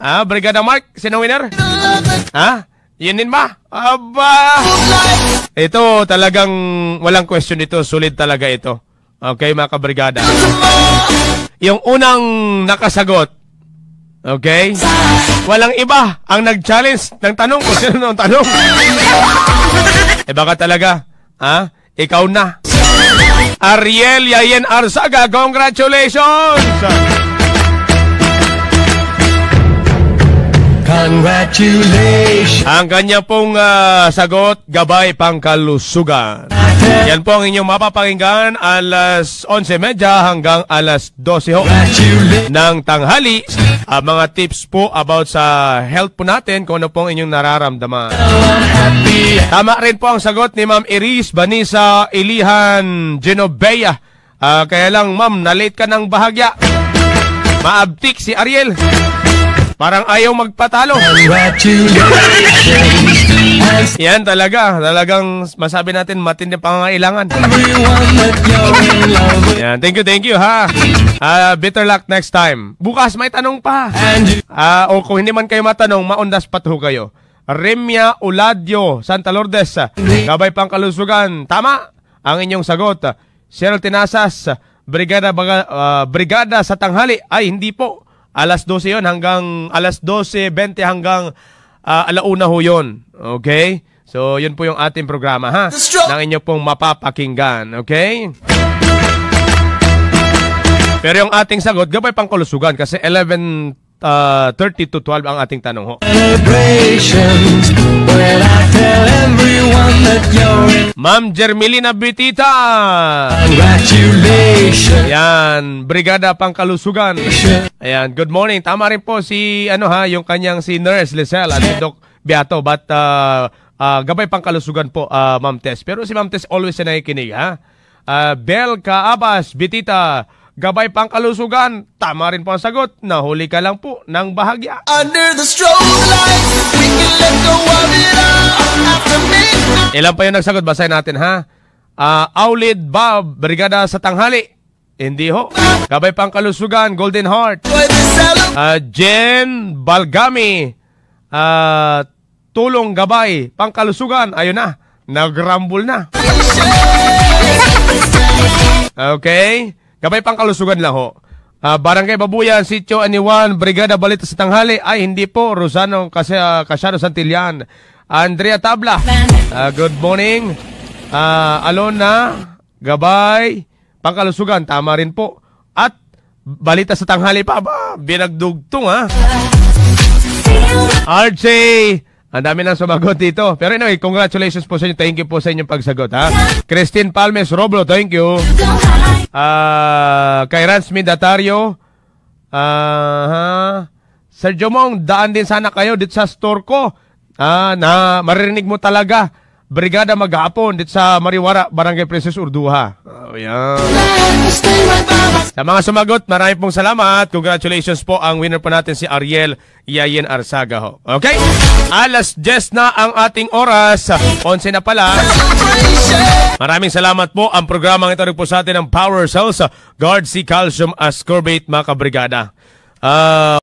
Ah, Brigada Mark, sino winner? Ha? Yun din ba? Aba! Ito talagang walang question ito. Sulit talaga ito. Okay, mga kabrigada. Yung unang nakasagot, okay? Walang iba ang nag-challenge ng tanong kung sino ng tanong. eh baka talaga, ha? Ikaw na. Ariel Yayen Arsaga, congratulations! Congratulations. Ang kanya pong ah, sagot, gabay pangkalusugan. Yan po ang inyong mapapakinggan alas 11.30 hanggang alas 12 ho Congratulations. ng tanghali. Ang mga tips po about sa health po natin kung ano pong inyong nararamdaman. Tama rin po ang sagot ni Ma'am Iris Banisa Ilihan Genovea. Ah, kaya lang ma'am, na-late ka ng bahagya. Maabtik si Ariel. Parang ayaw magpatalo. Yan talaga. Talagang masabi natin matindi pangangailangan. Yan. Thank you, thank you ha. Ah, better luck next time. Bukas may tanong pa. Ah, o kung hindi man kayo matanong, maundas pat kayo. Remia Uladio, Santa Lourdes. Gabay pang kalusugan. Tama ang inyong sagot. Cheryl Tinasas, Brigada, baga, ah, Brigada sa tanghali. Ay, hindi po. Alas 12 yon hanggang alas 12.20 hanggang ah, alauna ho yun. Okay? So, yun po yung ating programa, ha? Nang inyo pong mapapakinggan. Okay? Pero yung ating sagot, gabay pang kalusugan kasi 11 ah, 30 to 12 ang ating tanong ho. celebrations. When I everyone that you're in. Ma'am Jermelina Bitita. Congratulations. Yan, Brigada Pangkalusugan. Ayan, good morning. Tama rin po si ano ha, yung kanyang si Nurse Lizelle at si Doc Beato but uh, uh, gabay pangkalusugan po uh, Ma'am Tess. Pero si Ma'am Tess always na nakikinig ha. Uh, Bel Kaabas Bitita, gabay pangkalusugan. Tama rin po ang sagot. Nahuli ka lang po ng bahagya. Under the strobe lights, we can let go of it all. Ilan pa yung nagsagot? Basahin natin ha. Ah, Aulid Bob, Brigada sa tanghali. Hindi ho. Gabay pangkalusugan, Golden Heart. Ah, Jen Balgami. Ah, tulong gabay, pangkalusugan. Ayun na. Nagrumble na. Okay. Gabay pangkalusugan lang ho. Ah, Barangay Babuyan, Sitio Aniwan, Brigada Balita sa Tanghali. Ay, hindi po. Rosano kasi uh, Casyano Santillan. Andrea Tabla. Ah, good morning. Ah, Alona, Gabay, Pangkalusugan. Tama rin po. At Balita sa Tanghali pa. Ba, binagdugtong ha. RJ, ang dami nang sumagot dito. Pero anyway, congratulations po sa inyo. Thank you po sa inyong pagsagot, ha? Christine Palmes Roblo, thank you. Ah, kay Rans Mindatario. Ah, Sergio Mong, daan din sana kayo dito sa store ko. Ah, na maririnig mo talaga. Brigada maghapon dito sa Mariwara, Barangay Princess Urduha. Oh, yan. Sa mga sumagot, marami pong salamat. Congratulations po ang winner po natin si Ariel Yayen Arsaga ho. Okay? Alas 10 na ang ating oras. 11 na pala. Maraming salamat po. Ang programang ito rin po sa atin ng Power Cells, Guard C Calcium Ascorbate mga kabrigada. Ah...